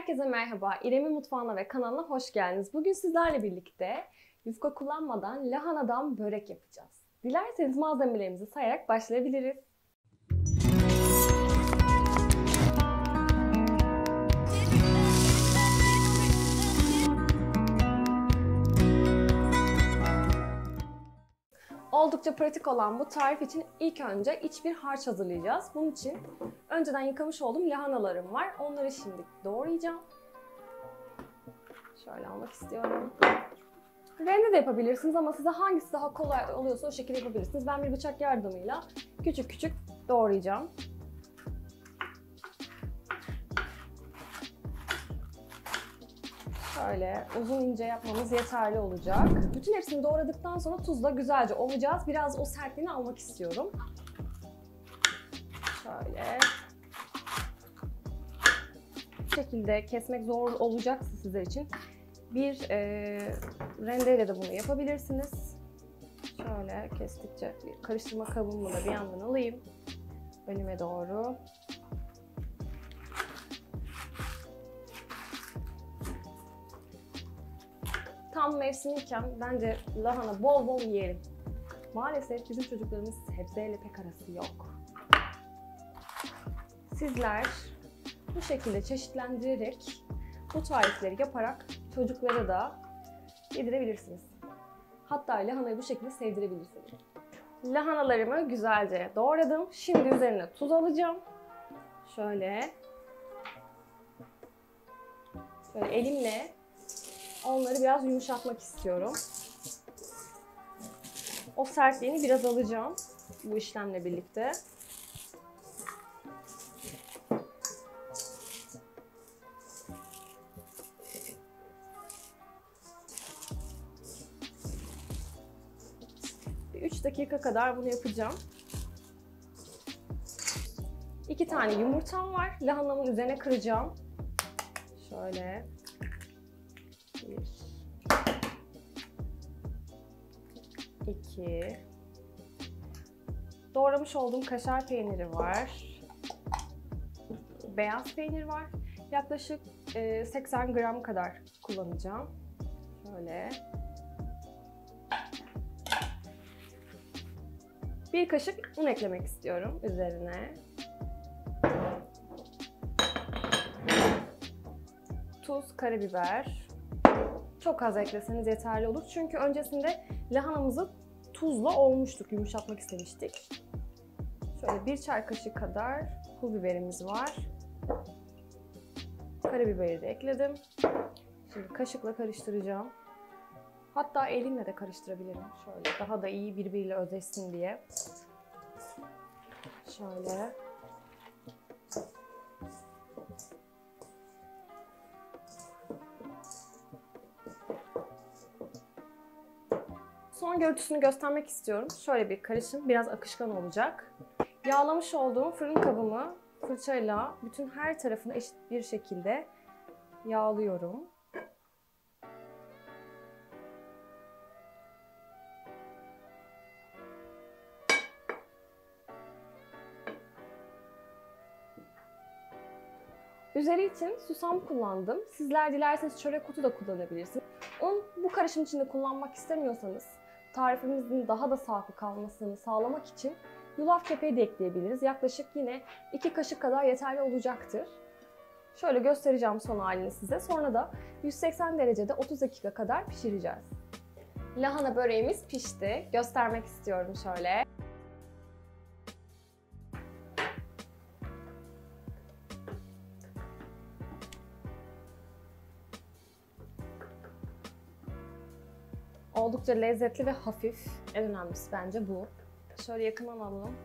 Herkese merhaba. İrem'in mutfağına ve kanalına hoş geldiniz. Bugün sizlerle birlikte yufka kullanmadan lahanadan börek yapacağız. Dilerseniz malzemelerimizi sayarak başlayabiliriz. Oldukça pratik olan bu tarif için ilk önce iç bir harç hazırlayacağız. Bunun için önceden yıkamış olduğum lahanalarım var. Onları şimdi doğrayacağım. Şöyle almak istiyorum. Rende de yapabilirsiniz ama size hangisi daha kolay oluyorsa o şekilde yapabilirsiniz. Ben bir bıçak yardımıyla küçük küçük doğrayacağım. Şöyle uzun ince yapmamız yeterli olacak. Bütün hepsini doğradıktan sonra tuzla güzelce ovacağız. Biraz o sertliğini almak istiyorum. Şöyle. Bu şekilde kesmek zor olacaksa sizler için bir e, rendeyle de bunu yapabilirsiniz. Şöyle kestikçe karıştırma kabımı da bir yandan alayım. Önüme doğru. Tam mevsimiyken bence lahana bol bol yiyelim. Maalesef bizim çocuklarımız sebzeyle pek arası yok. Sizler bu şekilde çeşitlendirerek bu tarifleri yaparak çocuklara da yedirebilirsiniz. Hatta lahanayı bu şekilde sevdirebilirsiniz. Lahanalarımı güzelce doğradım. Şimdi üzerine tuz alacağım. Şöyle. Şöyle elimle onları biraz yumuşatmak istiyorum. O sertliğini biraz alacağım bu işlemle birlikte. Bir 3 dakika kadar bunu yapacağım. İki tane yumurtam var. Lahanamın üzerine kıracağım. Şöyle bir, iki. Doğramış olduğum kaşar peyniri var. Beyaz peynir var. Yaklaşık 80 gram kadar kullanacağım. Şöyle. Bir kaşık un eklemek istiyorum üzerine. Tuz, karabiber, çok az ekleseniz yeterli olur. Çünkü öncesinde lahanamızı tuzla olmuştuk, yumuşatmak istemiştik. Şöyle bir çay kaşığı kadar pul biberimiz var. Karabiberi de ekledim. Şimdi kaşıkla karıştıracağım. Hatta elimle de karıştırabilirim. Şöyle daha da iyi birbiriyle özleşsin diye. Şöyle. Son görüntüsünü göstermek istiyorum. Şöyle bir karışım, biraz akışkan olacak. Yağlamış olduğum fırın kabımı fırçayla bütün her tarafını eşit bir şekilde yağlıyorum. Üzeri için susam kullandım. Sizler dilerseniz çörek otu da kullanabilirsiniz. Un bu karışım içinde kullanmak istemiyorsanız tarifimizin daha da sağlıklı kalmasını sağlamak için yulaf kepeği de ekleyebiliriz. Yaklaşık yine 2 kaşık kadar yeterli olacaktır. Şöyle göstereceğim son halini size. Sonra da 180 derecede 30 dakika kadar pişireceğiz. Lahana böreğimiz pişti. Göstermek istiyorum şöyle. Oldukça lezzetli ve hafif. En önemlisi bence bu. Şöyle yakından alalım.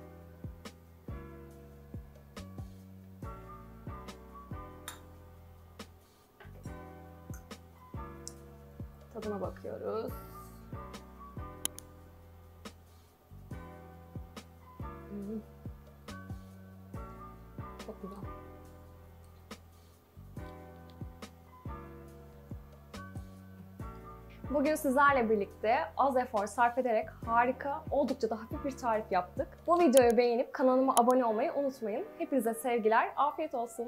Tadına bakıyoruz. Bugün sizlerle birlikte az efor sarf ederek harika, oldukça da hafif bir tarif yaptık. Bu videoyu beğenip kanalıma abone olmayı unutmayın. Hepinize sevgiler, afiyet olsun.